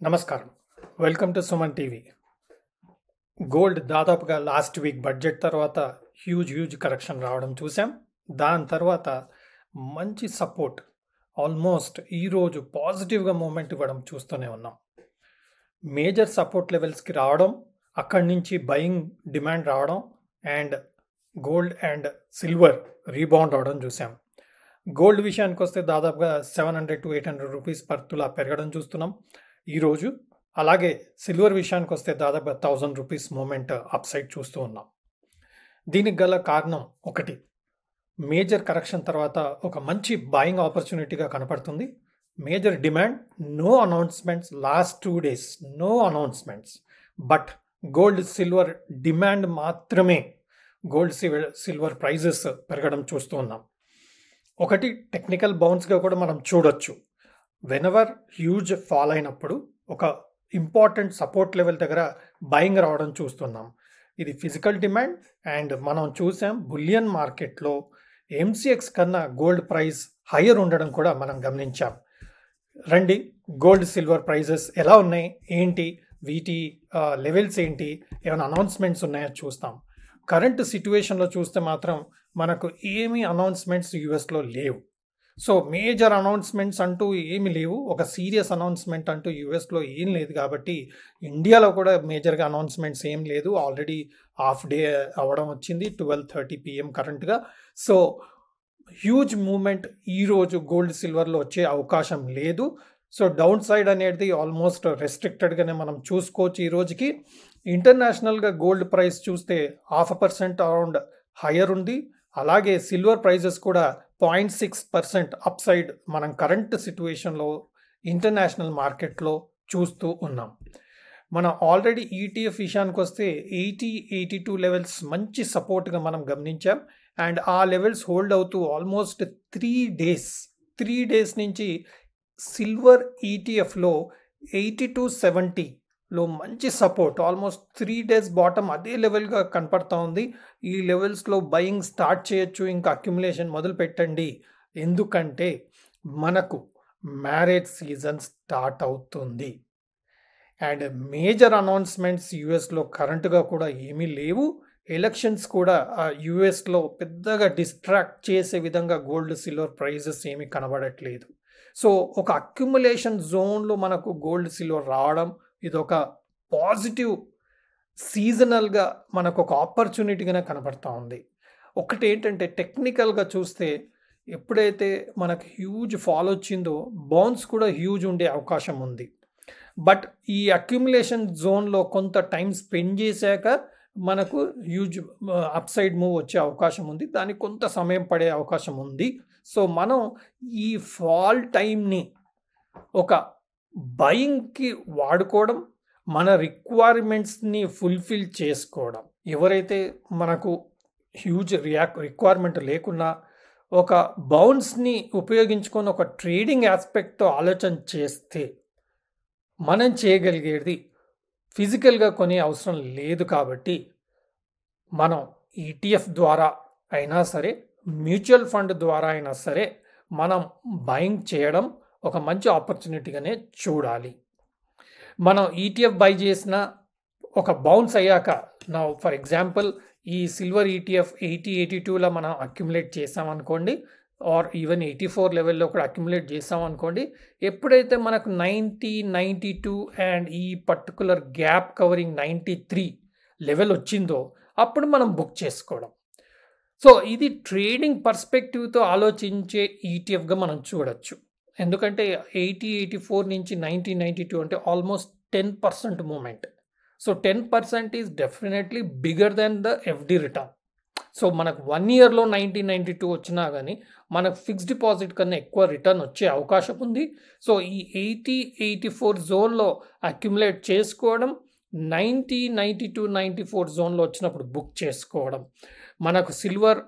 నమస్కారం. Welcome to Suman TV gold దాదాపుగా last week budget తర్వాత హ్యూజ్ హ్యూజ్ కరెక్షన్ రావడం చూసాం దాని తర్వాత మంచి సపోర్ట్ ఆల్మోస్ట్ ఈరోజు పాజిటివ్గా మూమెంట్ ఇవ్వడం చూస్తూనే ఉన్నాం. మేజర్ సపోర్ట్ లెవెల్స్కి రావడం అక్కడి నుంచి బయింగ్ డిమాండ్ రావడం and gold and silver rebound అవడం చూసాం గోల్డ్ విషయానికి వస్తే దాదాపుగా seven hundred to eight hundred rupees per tola పెరగడం చూస్తున్నాం. ఈరోజు అలాగే సిల్వర్ విషయానికి వస్తే దాదాపు thousand rupees moment upside చూస్తూ ఉన్నాం. దీనికి గల కారణం ఒకటి. మేజర్ కరెక్షన్ తర్వాత ఒక మంచి బాయింగ్ ఆపర్చునిటీగా కనపడుతుంది. Major demand no announcements last two days no announcements. But gold silver demand మాత్రమే గోల్డ్ సిల్వర్ ప్రైజెస్ పెరగడం చూస్తూ ఉన్నాం. ఒకటి టెక్నికల్ బౌన్స్గా కూడా మనం చూడొచ్చు. వెనవర్ హ్యూజ్ ఫాల్ అయినప్పుడు ఒక ఇంపార్టెంట్ సపోర్ట్ లెవెల్ దగ్గర బయింగ్ రావడం చూస్తున్నాం. ఇది ఫిజికల్ డిమాండ్ అండ్ మనం చూసాం బులియన్ మార్కెట్లో ఎంసీఎక్స్ కన్నా గోల్డ్ ప్రైస్ హయ్యర్ ఉండడం కూడా మనం గమనించాం. రండి గోల్డ్ సిల్వర్ ప్రైజెస్ ఎలా ఉన్నాయి? ఏంటి? వీటి లెవెల్స్ ఏంటి? ఏమైనా అనౌన్స్మెంట్స్ ఉన్నాయో? చూస్తాం. కరెంట్ సిట్యువేషన్లో చూస్తే మాత్రం మనకు ఏమీ అనౌన్స్మెంట్స్ యూఎస్లో లేవు. సో మేజర్ అనౌన్స్మెంట్స్ అంటూ ఏమి లేవు. ఒక సీరియస్ అనౌన్స్మెంట్ అంటూ యూఎస్లో ఏం లేదు కాబట్టి ఇండియాలో కూడా మేజర్గా అనౌన్స్మెంట్స్ ఏం లేదు. ఆల్రెడీ హాఫ్ డే అవ్వడం వచ్చింది ట్వెల్వ్ థర్టీ పిఎం కరెంట్గా. సో హ్యూజ్ మూమెంట్ ఈరోజు గోల్డ్ సిల్వర్లో వచ్చే అవకాశం లేదు. సో డౌన్ సైడ్ అనేది ఆల్మోస్ట్ రెస్ట్రిక్టెడ్గానే మనం చూసుకోవచ్చు ఈ రోజుకి. ఇంటర్నేషనల్గా గోల్డ్ ప్రైస్ చూస్తే హాఫ్ పర్సెంట్ అరౌండ్ హయ్యర్ ఉంది. అలాగే సిల్వర్ ప్రైజెస్ కూడా point six percent upside మనం కరెంట్ సిట్యువేషన్లో ఇంటర్నేషనల్ మార్కెట్లో చూస్తూ ఉన్నాం. మనం ఆల్రెడీ ఈటీఎఫ్ విషయానికి వస్తే ఎయిటీ ఎయిటీ టూ లెవెల్స్ మంచి సపోర్ట్గా మనం గమనించాం. అండ్ ఆ లెవెల్స్ హోల్డ్ అవుతూ almost three days three days నుంచి సిల్వర్ ఈటీఎఫ్లో ఎయిటీ టు లో మంచి support. Almost three days bottom అదే లెవెల్గా కనపడతా ఉంది. ఈ లెవెల్స్లో బయింగ్ స్టార్ట్ చేయొచ్చు ఇంకా అక్యుములేషన్ మొదలు పెట్టండి. ఎందుకంటే మనకు మ్యారేజ్ సీజన్ స్టార్ట్ అవుతుంది. అండ్ మేజర్ అనౌన్స్మెంట్స్ యూఎస్లో కరెంటుగా కూడా ఏమీ లేవు. ఎలక్షన్స్ కూడా యుఎస్లో పెద్దగా డిస్ట్రాక్ట్ చేసే విధంగా గోల్డ్ సిల్వర్ ప్రైజెస్ ఏమీ కనబడట్లేదు. సో ఒక అక్యుములేషన్ జోన్లో మనకు గోల్డ్ సిల్వర్ రావడం ఇది ఒక పాజిటివ్ సీజనల్గా మనకు ఒక ఆపర్చునిటీగానే కనపడతా ఉంది. ఒకటి ఏంటంటే టెక్నికల్గా చూస్తే ఎప్పుడైతే మనకు హ్యూజ్ ఫాల్ వచ్చిందో బౌన్స్ కూడా హ్యూజ్ ఉండే అవకాశం ఉంది. బట్ ఈ అక్యుములేషన్ జోన్లో కొంత టైం స్పెండ్ చేశాక మనకు హ్యూజ్ అప్సైడ్ మూవ్ వచ్చే అవకాశం ఉంది. దానికి కొంత సమయం పడే అవకాశం ఉంది. సో మనం ఈ ఫాల్ టైంని ఒక బయింగ్కి వాడుకోవడం మన రిక్వైర్మెంట్స్ని ఫుల్ఫిల్ చేసుకోవడం. ఎవరైతే మనకు హ్యూజ్ రియాక్ రిక్వైర్మెంట్ లేకున్నా ఒక బౌన్స్ని ఉపయోగించుకొని ఒక ట్రేడింగ్ ఆస్పెక్ట్తో ఆలోచన చేస్తే మనం చేయగలిగేది ఫిజికల్గా కొనే అవసరం లేదు కాబట్టి మనం ఈటీఎఫ్ ద్వారా అయినా సరే మ్యూచువల్ ఫండ్ ద్వారా అయినా సరే మనం బయింగ్ చేయడం ఒక మంచి ఆపర్చునిటీగానే చూడాలి. మనం ఈటీఎఫ్ బై చేసిన ఒక బౌన్స్ అయ్యాక నా ఫర్ ఎగ్జాంపుల్ ఈ సిల్వర్ ఈటీఎఫ్ ఎయిటీ ఎయిటీ టూలో మనం అక్యుములేట్ చేసామనుకోండి ఆర్ ఈవెన్ ఎయిటీ ఫోర్ లెవెల్లో కూడా అక్యుములేట్ చేసామనుకోండి ఎప్పుడైతే మనకు నైంటీ నైంటీ టూ అండ్ ఈ particular gap covering ninety three level వచ్చిందో అప్పుడు మనం బుక్ చేసుకోవడం. సో ఇది ట్రేడింగ్ పర్స్పెక్టివ్తో ఆలోచించే ఈటీఎఫ్గా మనం చూడొచ్చు. ఎందుకంటే ఎయిటీ ఎయిటీ ఫోర్ నుంచి నైన్టీన్ నైంటీ టూ అంటే almost ten percent moment. So ten percent is definitely bigger than the FD return. So మనకు వన్ ఇయర్లో నైన్టీన్ నైంటీ టూ వచ్చినా కానీ మనకు ఫిక్స్డ్ డిపాజిట్ కన్నా ఎక్కువ రిటర్న్ వచ్చే అవకాశం ఉంది. సో ఈ ఎయిటీ ఎయిటీ ఫోర్ జోన్లో అక్యుములేట్ చేసుకోవడం ninety ninety two ninety four జోన్లో వచ్చినప్పుడు బుక్ చేసుకోవడం మనకు సిల్వర్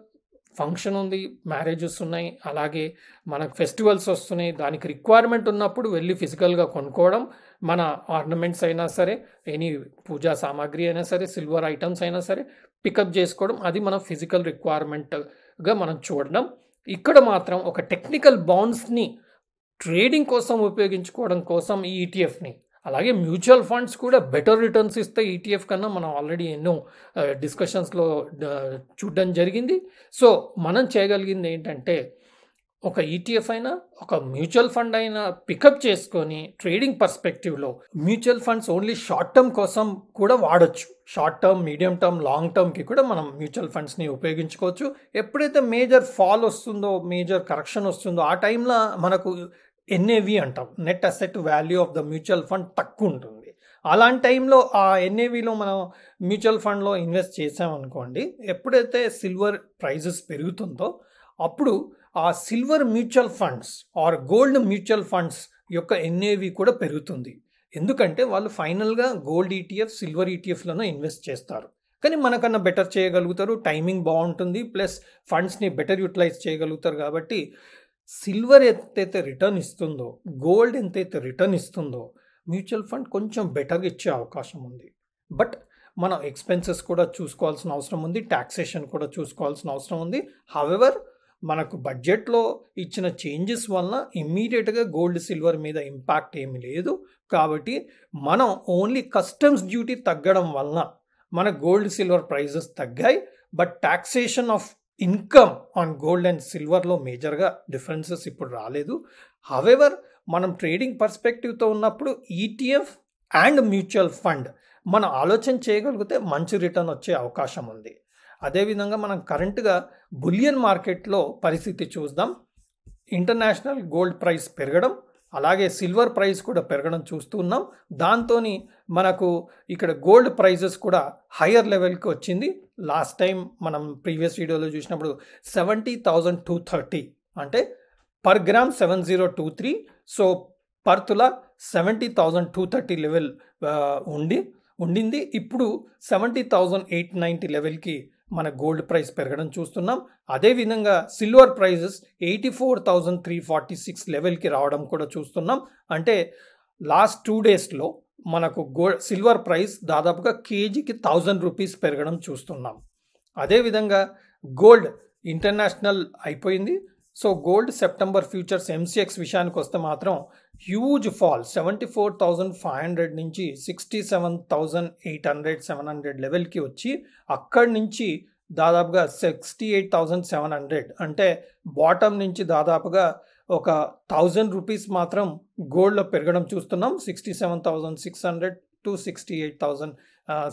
ఫంక్షన్ ఉంది మ్యారేజెస్ ఉన్నాయి అలాగే మనకు ఫెస్టివల్స్ వస్తున్నాయి దానికి రిక్వైర్మెంట్ ఉన్నప్పుడు వెళ్ళి ఫిజికల్గా కొనుక్కోవడం మన ఆర్నమెంట్స్ అయినా సరే ఎనీ పూజా సామాగ్రి అయినా సరే సిల్వర్ ఐటమ్స్ అయినా సరే పికప్ చేసుకోవడం అది మన ఫిజికల్ రిక్వైర్మెంట్గా మనం చూడడం. ఇక్కడ మాత్రం ఒక టెక్నికల్ బౌండ్స్ని ట్రేడింగ్ కోసం ఉపయోగించుకోవడం కోసం ఈ ఈటీఎఫ్ని అలాగే మ్యూచువల్ ఫండ్స్ కూడా బెటర్ రిటర్న్స్ ఇస్తే ఈటీఎఫ్ కన్నా. మనం ఆల్రెడీ ఎన్నో డిస్కషన్స్లో చూడడం జరిగింది. సో మనం చేయగలిగింది ఏంటంటే ఒక ఈటీఎఫ్ అయినా ఒక మ్యూచువల్ ఫండ్ అయినా పికప్ చేసుకొని trading పర్స్పెక్టివ్లో mutual funds only short term కోసం కూడా వాడచ్చు. Short term medium term long టర్మ్కి కూడా మనం మ్యూచువల్ ఫండ్స్ని ఉపయోగించుకోవచ్చు. ఎప్పుడైతే మేజర్ ఫాల్ వస్తుందో మేజర్ కరెక్షన్ వస్తుందో ఆ టైంలో మనకు ఎన్ఏవి అంటాం. Net asset value of the mutual fund తక్కువ ఉంటుంది అలాంటి టైంలో ఆ ఎన్ఏవిలో మనం మ్యూచువల్ ఫండ్లో ఇన్వెస్ట్ చేసామనుకోండి ఎప్పుడైతే సిల్వర్ ప్రైజెస్ పెరుగుతుందో అప్పుడు ఆ silver mutual funds or gold mutual funds యొక్క ఎన్ఏవి కూడా పెరుగుతుంది. ఎందుకంటే వాళ్ళు ఫైనల్గా గోల్డ్ ఈటీఎఫ్ సిల్వర్ ఈటీఎఫ్లను ఇన్వెస్ట్ చేస్తారు. కానీ మనకన్నా బెటర్ చేయగలుగుతారు టైమింగ్ బాగుంటుంది ప్లస్ ఫండ్స్ని బెటర్ యూటిలైజ్ చేయగలుగుతారు కాబట్టి సిల్వర్ ఎంతైతే రిటర్న్ ఇస్తుందో గోల్డ్ ఎంతైతే రిటర్న్ ఇస్తుందో మ్యూచువల్ ఫండ్ కొంచెం బెటర్గా ఇచ్చే అవకాశం ఉంది. బట్ మనం ఎక్స్పెన్సెస్ కూడా చూసుకోవాల్సిన అవసరం ఉంది ట్యాక్సేషన్ కూడా చూసుకోవాల్సిన అవసరం ఉంది. హవెవర్ మనకు బడ్జెట్లో ఇచ్చిన చేంజెస్ వలన ఇమ్మీడియట్గా గోల్డ్ సిల్వర్ మీద ఇంపాక్ట్ ఏమి లేదు. కాబట్టి మనం ఓన్లీ కస్టమ్స్ డ్యూటీ తగ్గడం వలన మన గోల్డ్ సిల్వర్ ప్రైజెస్ తగ్గాయి. But taxation of income on gold and సిల్వర్లో మేజర్గా డిఫరెన్సెస్ ఇప్పుడు రాలేదు. హవెవర్ మనం ట్రేడింగ్ పర్స్పెక్టివ్తో ఉన్నప్పుడు ఈటీఎఫ్ అండ్ మ్యూచువల్ ఫండ్ మనం ఆలోచన చేయగలిగితే మంచి రిటర్న్ వచ్చే అవకాశం ఉంది. అదేవిధంగా మనం కరెంట్గా బులియన్ మార్కెట్లో పరిస్థితి చూద్దాం. ఇంటర్నేషనల్ గోల్డ్ ప్రైస్ పెరగడం అలాగే సిల్వర్ ప్రైస్ కూడా పెరగడం చూస్తున్నాం దాంతో మనకు ఇక్కడ గోల్డ్ ప్రైజెస్ కూడా హయ్యర్ లెవెల్కి వచ్చింది. లాస్ట్ టైం మనం ప్రీవియస్ వీడియోలో చూసినప్పుడు సెవెంటీ థౌజండ్ టూ థర్టీ అంటే per gram seven zero two three. So per tola seventy thousand two thirty level ఉండి ఉండింది. ఇప్పుడు సెవెంటీ థౌజండ్ ఎయిట్ నైంటీ లెవెల్కి మన గోల్డ్ ప్రైస్ పెరగడం చూస్తున్నాం. అదేవిధంగా silver prices eighty four thousand three forty six లెవెల్కి రావడం కూడా చూస్తున్నాం. అంటే లాస్ట్ టూ డేస్లో మనకు గోల్డ్ సిల్వర్ ప్రైస్ దాదాపుగా కేజీకి థౌజండ్ రూపీస్ పెరగడం చూస్తున్నాం. అదేవిధంగా గోల్డ్ ఇంటర్నేషనల్ అయిపోయింది. So gold September futures MCX విషయానికి వస్తే మాత్రం huge fall. Seventy four thousand five hundred నుంచి sixty seven thousand eight hundred seven hundred లెవెల్కి వచ్చి అక్కడి నుంచి దాదాపుగా sixty eight thousand seven hundred. అంటే బాటమ్ నుంచి దాదాపుగా ఒక థౌజండ్ రూపీస్ మాత్రం గోల్డ్లో పెరగడం చూస్తున్నాం. Sixty seven thousand six hundred to sixty eight thousand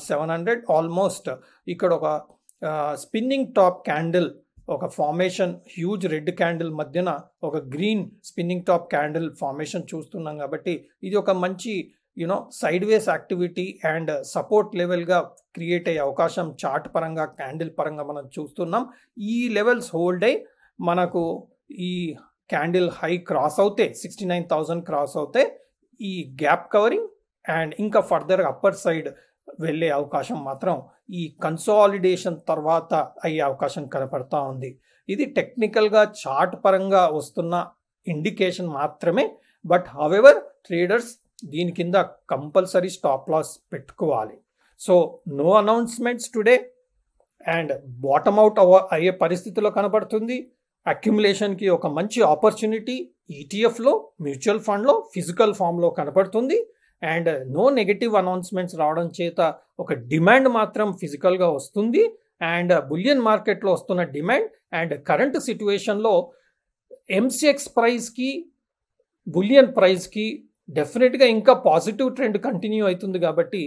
seven hundred. Almost ఇక్కడ ఒక స్పిన్నింగ్ టాప్ క్యాండిల్ ఒక ఫార్మేషన్ హ్యూజ్ రెడ్ క్యాండిల్ మధ్యన ఒక green spinning top candle formation చూస్తున్నాం కాబట్టి ఇది ఒక మంచి you know sideways activity and support లెవెల్గా క్రియేట్ అయ్యే అవకాశం చార్ట్ పరంగా క్యాండిల్ పరంగా మనం చూస్తున్నాం. ఈ లెవెల్స్ హోల్డ్ అయి మనకు ఈ క్యాండిల్ హై క్రాస్ అవుతే సిక్స్టీ నైన్ థౌజండ్ క్రాస్ అవుతే ఈ గ్యాప్ కవరింగ్ అండ్ ఇంకా ఫర్దర్ అప్పర్ సైడ్ వెళ్ళే అవకాశం మాత్రం ఈ కన్సాలిడేషన్ తర్వాత అయ్యే అవకాశం కనపడతా ఉంది. ఇది టెక్నికల్గా చార్ట్ పరంగా వస్తున్న ఇండికేషన్ మాత్రమే. బట్ హవెవర్ ట్రేడర్స్ దీని కింద కంపల్సరీ స్టాప్ లాస్ పెట్టుకోవాలి. So no announcements today and bottom out అవ అయ్యే పరిస్థితిలో కనపడుతుంది. అక్యుములేషన్కి ఒక మంచి ఆపర్చునిటీ ఈటీఎఫ్లో మ్యూచువల్ ఫండ్లో ఫిజికల్ ఫామ్లో కనపడుతుంది. అండ్ నో నెగటివ్ అనౌన్స్మెంట్స్ రావడం చేత ఒక డిమాండ్ మాత్రం ఫిజికల్గా వస్తుంది. అండ్ బులియన్ మార్కెట్లో వస్తున్న డిమాండ్ అండ్ కరెంట్ సిట్యువేషన్లో ఎంసీఎక్స్ ప్రైస్కి బులియన్ ప్రైస్కి డెఫినెట్గా ఇంకా పాజిటివ్ ట్రెండ్ కంటిన్యూ అవుతుంది కాబట్టి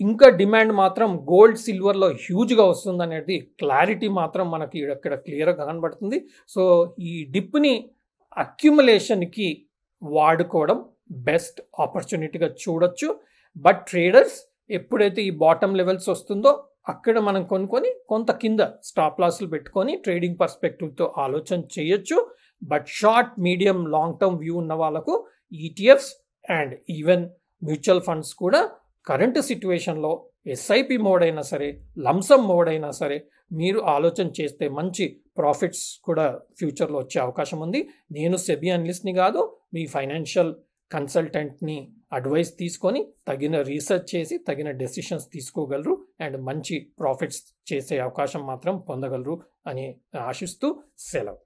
ఇంకా డిమాండ్ మాత్రం గోల్డ్ సిల్వర్లో హ్యూజ్గా వస్తుంది అనేది క్లారిటీ మాత్రం మనకి ఇక్కడ క్లియర్గా కనబడుతుంది. సో ఈ డిప్ని అక్యుములేషన్కి వాడుకోవడం బెస్ట్ ఆపర్చునిటీగా చూడొచ్చు. బట్ ట్రేడర్స్ ఎప్పుడైతే ఈ బాటమ్ లెవెల్స్ వస్తుందో అక్కడ మనం కొనుక్కొని కొంత కింద స్టాప్ లాస్లు పెట్టుకొని ట్రేడింగ్ పర్స్పెక్టివ్తో ఆలోచన చేయొచ్చు. But short medium long term view ఉన్న వాళ్ళకు ETFs and even mutual funds కూడా కరెంట్ సిచ్యువేషన్లో ఎస్ఐపి మోడ్ అయినా సరే లంసమ్ మోడ్ అయినా సరే మీరు ఆలోచన చేస్తే మంచి ప్రాఫిట్స్ కూడా ఫ్యూచర్లో వచ్చే అవకాశం ఉంది. నేను సెబీ అనలిస్ట్ని కాదు మీ ఫైనాన్షియల్ కన్సల్టెంట్ని అడ్వైస్ తీసుకొని తగిన రీసెర్చ్ చేసి తగిన డెసిషన్స్ తీసుకోగలరు అండ్ మంచి ప్రాఫిట్స్ చేసే అవకాశం మాత్రం పొందగలరు అని ఆశిస్తూ సెలవు.